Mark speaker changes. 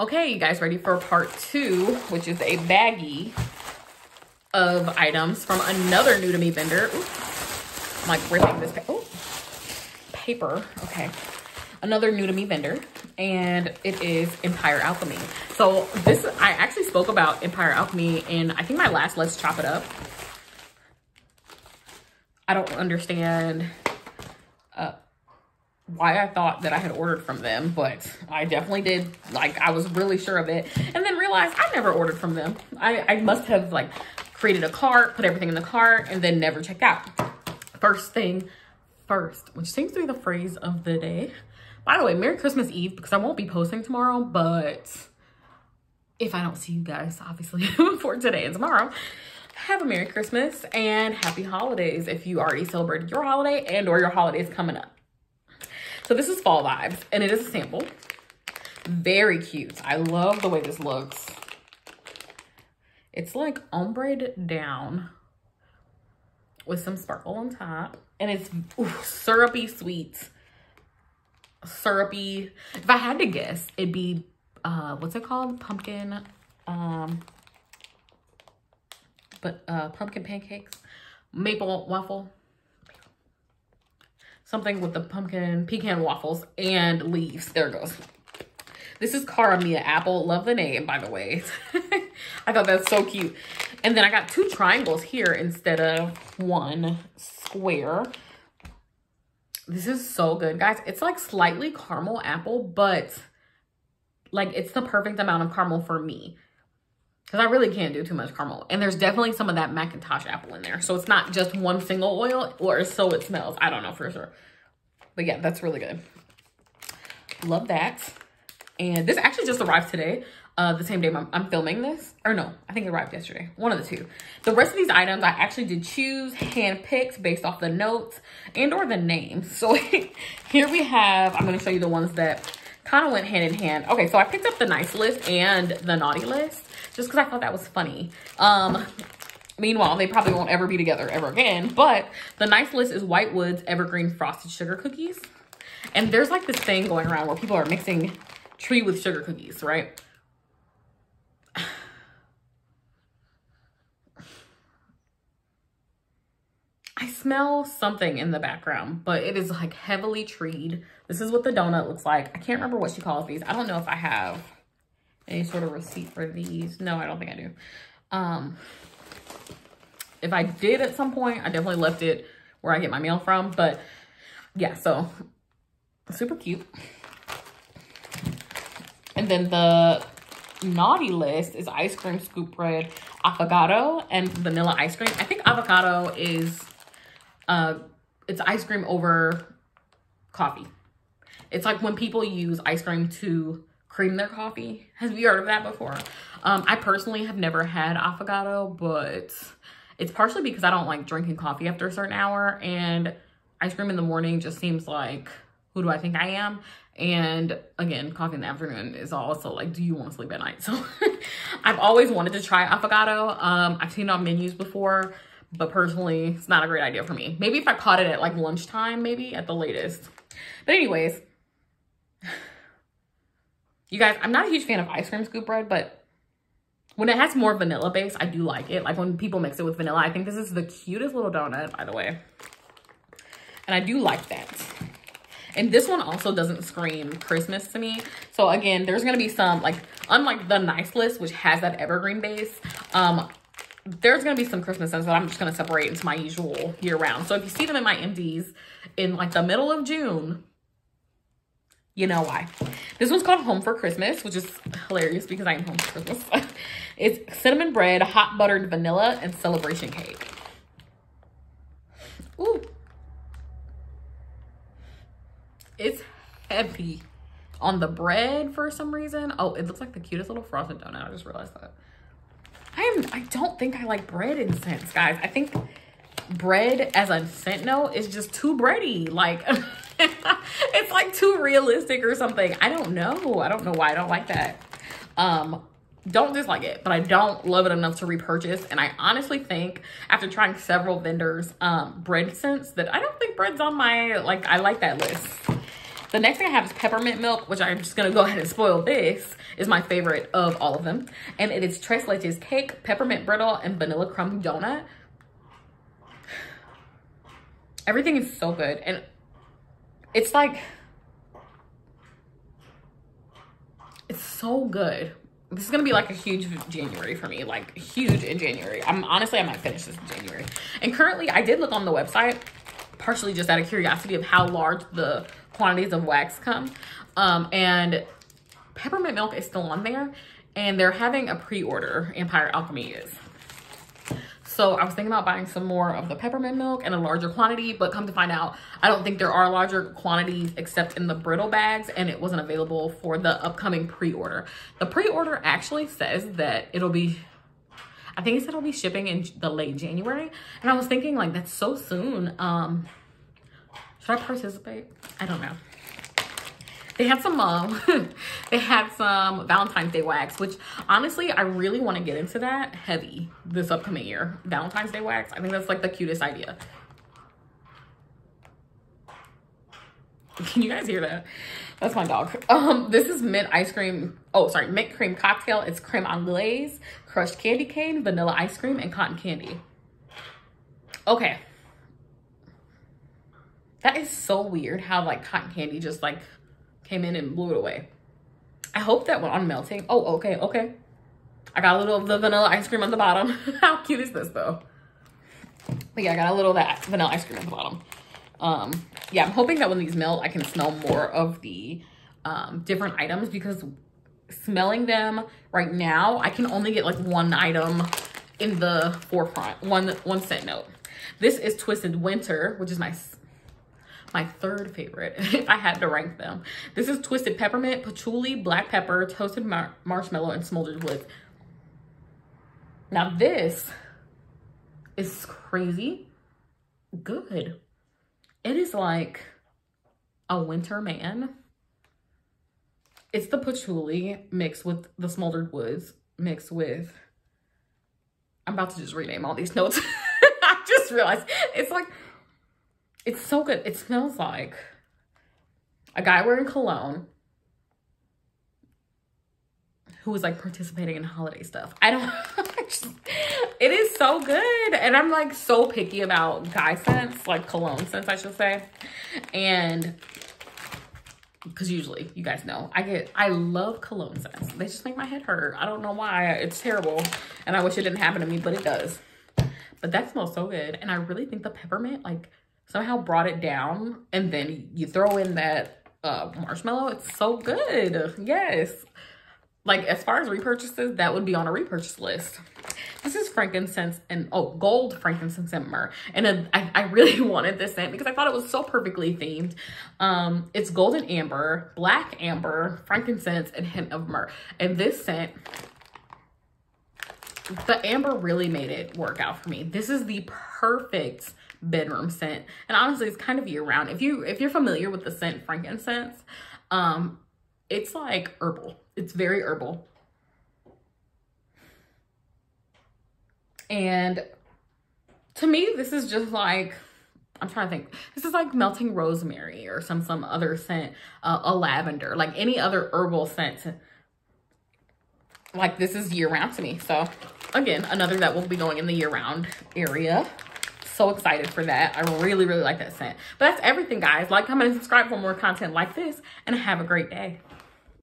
Speaker 1: Okay, you guys ready for part two, which is a baggie of items from another new to me vendor. Ooh, I'm like ripping this pa paper. Okay. Another new to me vendor, and it is Empire Alchemy. So this, I actually spoke about Empire Alchemy in, I think my last Let's Chop It Up. I don't understand uh, why I thought that I had ordered from them, but I definitely did. Like, I was really sure of it. And then realized I never ordered from them. I, I must have, like, created a cart, put everything in the cart, and then never checked out. First thing first, which seems to be the phrase of the day. By the way, Merry Christmas Eve, because I won't be posting tomorrow, but if I don't see you guys, obviously, for today and tomorrow, have a Merry Christmas and Happy Holidays if you already celebrated your holiday and or your holiday is coming up. So this is Fall Vibes, and it is a sample. Very cute. I love the way this looks. It's like ombre down with some sparkle on top. And it's ooh, syrupy sweet. Syrupy. If I had to guess, it'd be, uh, what's it called? Pumpkin, um, but uh, pumpkin pancakes. Maple waffle something with the pumpkin pecan waffles and leaves. There goes. This is Cara Mia Apple. Love the name, by the way. I thought that's so cute. And then I got two triangles here instead of one square. This is so good, guys. It's like slightly caramel apple, but like it's the perfect amount of caramel for me. Because I really can't do too much caramel. And there's definitely some of that McIntosh apple in there. So it's not just one single oil or so it smells. I don't know for sure. But yeah, that's really good. Love that. And this actually just arrived today. Uh, the same day I'm, I'm, filming this. Or no, I think it arrived yesterday. One of the two. The rest of these items I actually did choose, hand-picked based off the notes and or the name. So here we have, I'm going to show you the ones that kind of went hand in hand. Okay, so I picked up the nice list and the naughty list just because I thought that was funny. Um, meanwhile, they probably won't ever be together ever again. But the nice list is White Woods Evergreen Frosted Sugar Cookies. And there's like this thing going around where people are mixing tree with sugar cookies, right? I smell something in the background, but it is like heavily treed. This is what the donut looks like. I can't remember what she calls these. I don't know if I have any sort of receipt for these. No, I don't think I do. Um, if I did at some point, I definitely left it where I get my mail from. But yeah, so super cute. And then the naughty list is ice cream scoop bread, affogato, and vanilla ice cream. I think affogato is, uh, it's ice cream over coffee. It's like when people use ice cream to cream their coffee. Have you heard of that before? Um, I personally have never had affogato, but it's partially because I don't like drinking coffee after a certain hour and ice cream in the morning just seems like, who do I think I am? And again, coffee in the afternoon is also like, do you want to sleep at night? So I've always wanted to try affogato. Um, I've seen it on menus before, but personally, it's not a great idea for me. Maybe if I caught it at like lunchtime, maybe at the latest. But anyways, you guys, I'm not a huge fan of ice cream scoop bread, but when it has more vanilla base, I do like it. Like when people mix it with vanilla, I think this is the cutest little donut, by the way. And I do like that. And this one also doesn't scream Christmas to me. So again, there's gonna be some, like, unlike the Nice List, which has that evergreen base, um, there's gonna be some Christmas scents that I'm just gonna separate into my usual year round. So if you see them in my MDs in like the middle of June, you know why. This one's called Home for Christmas, which is hilarious because I am home for Christmas. it's cinnamon bread, hot buttered vanilla, and celebration cake. Ooh. It's heavy on the bread for some reason. Oh, it looks like the cutest little frosted donut. I just realized that. I am I don't think I like bread in scents, guys. I think bread as a scent note is just too bready. Like it's like too realistic or something. I don't know. I don't know why I don't like that. Um, don't dislike it, but I don't love it enough to repurchase. And I honestly think after trying several vendors, um, bread scents that I don't think bread's on my, like, I like that list. The next thing I have is peppermint milk, which I'm just gonna go ahead and spoil. This is my favorite of all of them. And it is Tres Leches cake, peppermint brittle, and vanilla crumb donut. Everything is so good. And it's like, it's so good. This is gonna be like a huge January for me, like huge in January. I'm honestly, I might finish this in January. And currently I did look on the website, partially just out of curiosity of how large the quantities of wax come. Um, and peppermint milk is still on there and they're having a pre-order, Empire Alchemy is. So I was thinking about buying some more of the peppermint milk in a larger quantity, but come to find out, I don't think there are larger quantities except in the brittle bags and it wasn't available for the upcoming pre-order. The pre-order actually says that it'll be, I think it said it'll be shipping in the late January. And I was thinking like, that's so soon. Um, should I participate? I don't know. They had some, um, they had some Valentine's Day wax, which honestly, I really want to get into that heavy this upcoming year. Valentine's Day wax. I think that's like the cutest idea. Can you guys hear that? That's my dog. Um, this is mint ice cream. Oh, sorry, mint cream cocktail. It's creme anglaise, crushed candy cane, vanilla ice cream, and cotton candy. Okay. That is so weird how like cotton candy just like came in and blew it away. I hope that went on melting. Oh, okay, okay. I got a little of the vanilla ice cream on the bottom. How cute is this though? But yeah, I got a little of that vanilla ice cream on the bottom. Um, yeah, I'm hoping that when these melt, I can smell more of the um, different items because smelling them right now, I can only get like one item in the forefront, one, one scent note. This is Twisted Winter, which is my my third favorite if I had to rank them. This is Twisted Peppermint, Patchouli, Black Pepper, Toasted mar Marshmallow, and Smoldered Wood. Now this is crazy good. It is like a winter man. It's the patchouli mixed with the smoldered woods mixed with, I'm about to just rename all these notes. I just realized it's like it's so good. It smells like a guy wearing cologne who was like participating in holiday stuff. I don't, it is so good. And I'm like so picky about guy scents, like cologne scents, I should say. And because usually you guys know I get, I love cologne scents. They just make my head hurt. I don't know why. It's terrible. And I wish it didn't happen to me, but it does. But that smells so good. And I really think the peppermint, like somehow brought it down and then you throw in that uh, marshmallow. It's so good. Yes. Like as far as repurchases, that would be on a repurchase list. This is frankincense and, oh, gold frankincense and myrrh. And uh, I, I really wanted this scent because I thought it was so perfectly themed. Um, it's golden amber, black amber, frankincense, and hint of myrrh. And this scent, the amber really made it work out for me. This is the perfect bedroom scent. And honestly, it's kind of year round. If you if you're familiar with the scent frankincense, um, it's like herbal. It's very herbal. And to me, this is just like, I'm trying to think. This is like melting rosemary or some some other scent, uh, a lavender, like any other herbal scent. Like this is year round to me. So again, another that will be going in the year round area so excited for that. I really, really like that scent. But that's everything, guys. Like, comment, and subscribe for more content like this. And have a great day.